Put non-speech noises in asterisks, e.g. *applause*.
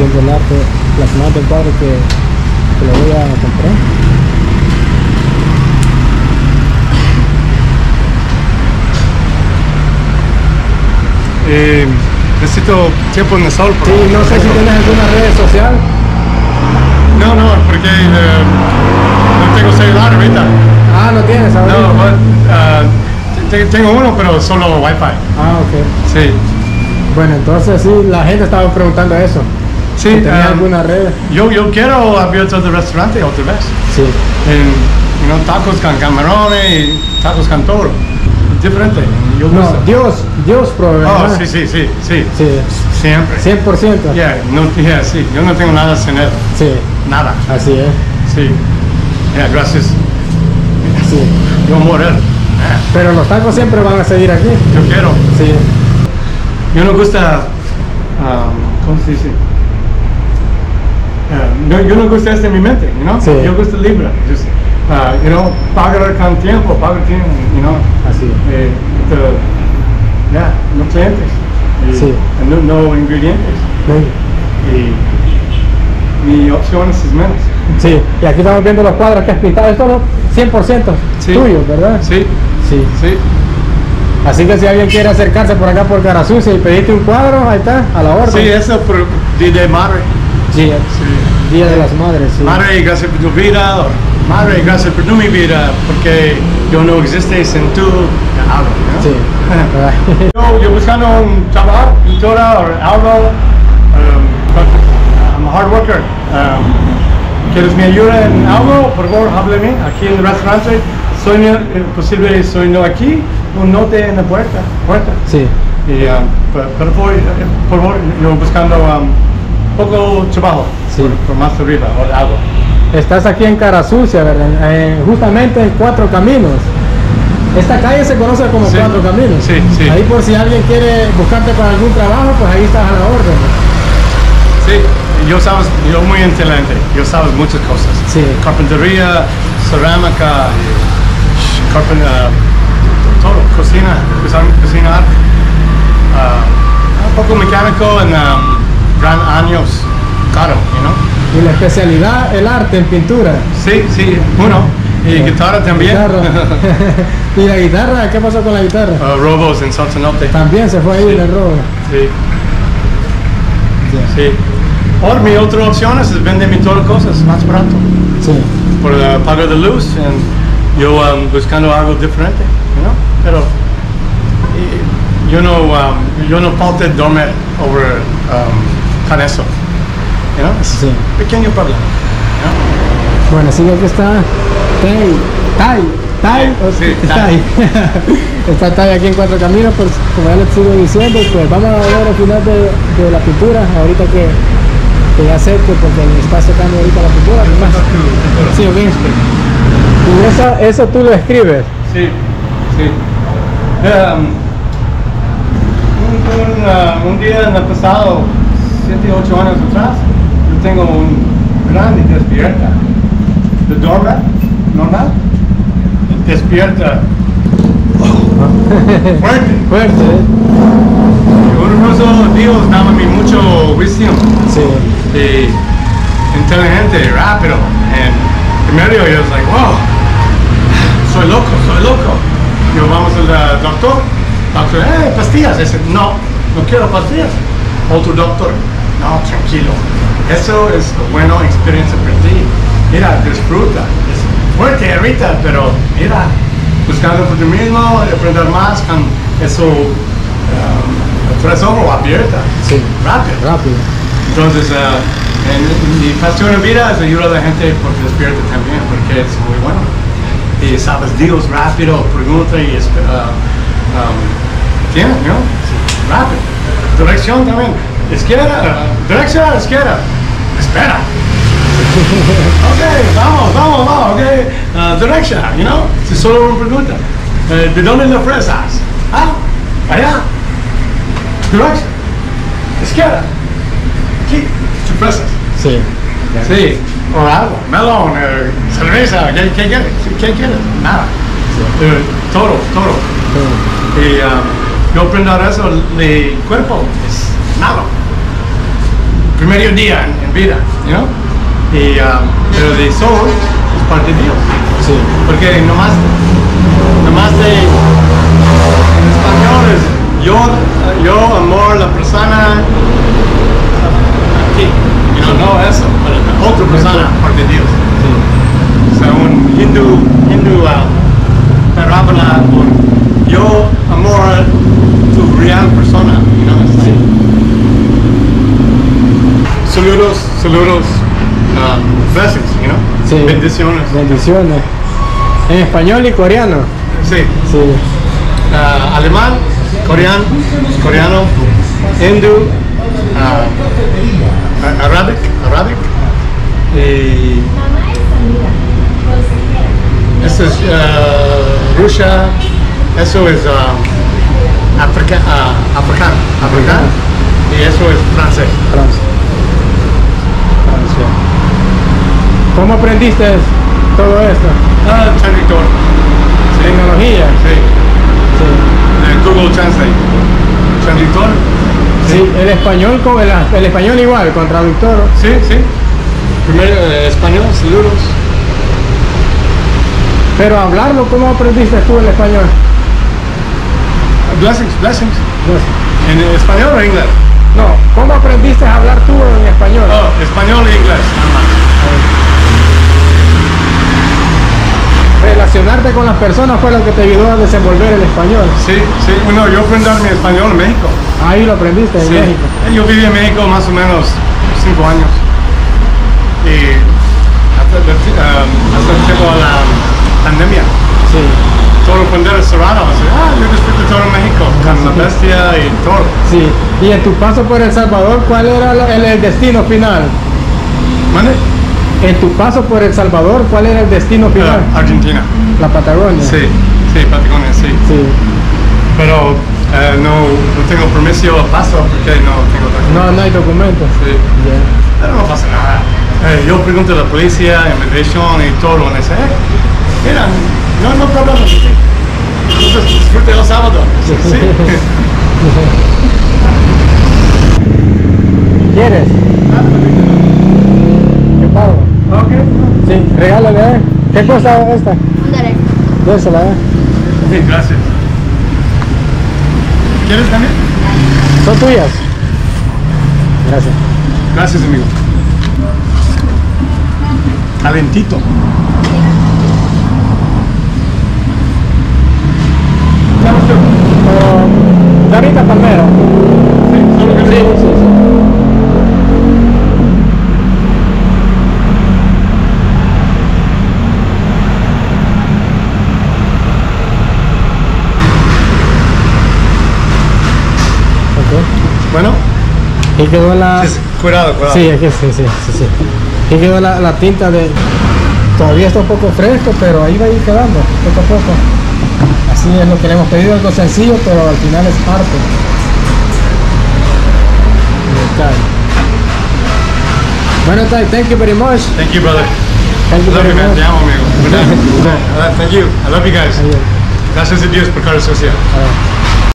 haciendo el arte plasmado del cuadro que, que lo voy a comprar. Eh, necesito tiempo en el sol. Sí, no sé si tienes alguna red social. No, no, porque eh, no tengo celular ahorita. Ah, no tienes ahorita. No, tengo uno, pero solo wifi. Ah, ok. Sí. Bueno, entonces sí, la gente estaba preguntando eso. Sí, si tenía ah, alguna red. yo, yo quiero abierto el restaurante otra vez. Sí. En, you know, tacos con camarones y tacos con todo. Diferente. Yo No. Dios, Dios provee. Oh, sí, sí, sí, sí. Sí, Siempre. 100%. Yeah, no, yeah, sí. Yo no tengo nada sin él. Sí, Nada. así es. Sí. Yeah, gracias. Sí. Yo morir. Pero los tacos siempre van a seguir aquí. Yo quiero. Sí. Yo no gusta. um, ¿Cómo se dice? Uh, no, yo no gusta esto en mi mente, you know? Sí. Yo gusto. Just, uh, you know, pagar con tiempo, pagar tiempo, you know? Así. Eh, yeah, no clientes. Y- Sí. No, no ingredientes. Sí. Y mi opciones es menos. Sí, y aquí estamos viendo los cuadros que has pintado. Es todo 100% Sí. tuyo, ¿verdad? Sí, Sí. sí. Así que si alguien quiere acercarse por acá por Cara Sucia y pedirte un cuadro, ahí está, a la orden. Sí, eso por Día de Madre. Sí, Sí. Día de las Madres, sí. Madre, gracias por tu vida. Madre, gracias por tu mi vida, porque yo no existe sin tu algo. ¿no? Sí. *laughs* Yo, yo buscando un trabajo, pintura o algo. Um, I'm a hard worker. Um, ¿Quieres mi ayuda en algo? Por favor, háblame aquí en el restaurante. Soy eh, posible, soy no aquí, un note en la puerta. puerta. sí. Y, um, por, eh, por favor, yo buscando um, poco trabajo, Sí. por, por más arriba o algo. Estás aquí en Cara Sucia, ¿verdad? Eh, justamente en Cuatro Caminos. Esta calle se conoce como Sí. Cuatro Caminos. Sí, sí. Ahí por si alguien quiere buscarte para algún trabajo, pues ahí estás a la orden. Sí, yo sabes, yo muy inteligente, yo sabes muchas cosas. Sí. Carpintería, cerámica, carpen- ah, todo, cocina, cocina- cocinar. ah, un poco mecánico en um, gran años, caro, you know? Y la especialidad, el arte en pintura. Sí, sí, uno. Y guitarra también. Guitarra. *laughs* *laughs* ¿Y la guitarra? ¿Qué pasó con la guitarra? Ah, robos en Saltanote. También se fue ahí Sí. el robo. Sí, sí. Ahora mi otra opción es vender mi todas cosas más barato. Sí. por el pago de luz y yo um, buscando algo diferente, you know? pero y, yo no um, yo no puedo dormir over um, con eso, es Sí. un pequeño problema. you Bueno, sí, aquí está Tai, Tai, Tai, Sí, o- sí, Tai. *laughs* está Tai aquí en Cuatro Caminos, pues como ya les sigo diciendo, pues vamos a ver al final de, de la pintura, ahorita que, que ya sé que porque me está secando ahorita la pintura. Sí, ok. Y eso, eso tú lo escribes. Sí, sí. Um, un, un, uh, un día en el pasado, 7, 8 años atrás, yo tengo un grande despierta. De dormir, normal, despierta. *laughs* Fuerte. Fuerte, ¿eh? Uno de esos Dios daba mi mucho wisdom Sí. y inteligente, rápido. And primero yo was like, wow, soy loco, soy loco. Yo vamos al uh, doctor, doctor, eh, pastillas. Dice, no, no quiero pastillas. Otro doctor, no, tranquilo. Eso es buena experiencia para ti. Mira, disfruta. Es fuerte ahorita, pero mira, buscando por ti mismo, aprender más con eso, um, tres ojos abierta. Sí. Rápido. Rápido. Entonces, ah, en mi pasión en vida es ayudar a la gente porque despierta también, porque es muy bueno. Y sabes Dios rápido, pregunta y esp- ah, um, tiene, ¿no? Rápido. Dirección también. Izquierda, dirección a la izquierda. Espera. ok, vamos, vamos, vamos, ok. Ah, direction, you know? Si solo una pregunta. Eh, ¿De dónde las fresas? Ah, allá. Direction. Izquierda. Aquí, tus fresas. Sí. Sí, o algo, melón, eh, cerveza, ¿qué, qué quieres? ¿Qué quieres? Nada. Eh, todo, todo. Sí. Y um, yo aprendo eso, el cuerpo es malo. Primer día en, en vida, you know? Y, um, pero de soul es parte de Dios. Sí. Porque nomás, nomás de, en español es yo, yo, amor, la persona aquí. You know, no eso, pero la otra persona, parte de Dios. O sea, un hindú, hindú uh, parábola por yo, amor, tu real persona. You know, it's like- Saludos, saludos, uh, blessings, you know? Sí. Bendiciones. Bendiciones. En español y coreano. Sí. Sí. Uh, alemán, coreano, coreano, hindú, uh, arabic, arabic, y eso es uh, Rusia, eso es africa, uh, africano, africano, y eso es francés. Francia. ¿Cómo aprendiste todo esto? Ah, traductor. Sí, Tecnología. sí, Sí. Google Translate. Traductor. Sí, el español con el, el español igual, con traductor. Sí, sí. Primero eh, español, saludos. Pero hablarlo, ¿cómo aprendiste tú el español? Blessings, blessings. Sé. ¿En español o inglés? No, ¿cómo aprendiste a hablar tú en español e inglés. Relacionarte con las personas fue lo que te ayudó a desenvolver el español. Sí, sí. Bueno, yo aprendí mi español en México. Ahí lo aprendiste en Sí. México. Yo viví en México más o menos cinco años. Y hasta, um, hasta de la pandemia. Sí. Todos los fronteras cerradas. Así, ah, yo disfruto todo en México. Con la bestia y todo. Sí. Y en tu paso por El Salvador, ¿cuál era el, el destino final? ¿Mande? En tu paso por El Salvador, ¿cuál era el destino final? Ah, Argentina. La Patagonia. Sí, sí, Patagonia, sí. Sí. Pero eh, no, no tengo permiso de paso porque no tengo documento. No, no hay documentos. Sí. Ya. Pero no pasa nada. Eh, yo pregunto a la policía, inmigración y todo, y dice, eh, mira, no, no problema. Sí. Entonces, disfrute el sábado. Sí. *laughs* *laughs* ¿Quieres? Sí, regálale, ¿eh? ¿Qué cosa es esta? Un dólar. Désela, ¿eh? Sí, gracias. ¿Quieres también? Son tuyas. Gracias. Gracias, amigo. Calentito. Oh, Darita Palmero. Sí, solo que Sí, sí, sí. Ok. Bueno, Aquí quedó la... sí, cuidado, cuidado. Sí, aquí sí, sí, sí, sí. Aquí quedó la, la tinta de... Todavía está un poco fresco, pero ahí va a ir quedando, poco a poco. Así es lo que le hemos pedido, algo sencillo, pero al final es arte. Detalle. Bueno, Tai, thank you very much. Thank you, brother. Thank you Love very you, man. much. Te amo, amigo. *laughs* Uh, Thank you. I love you guys. Gracias a Dios por cada social.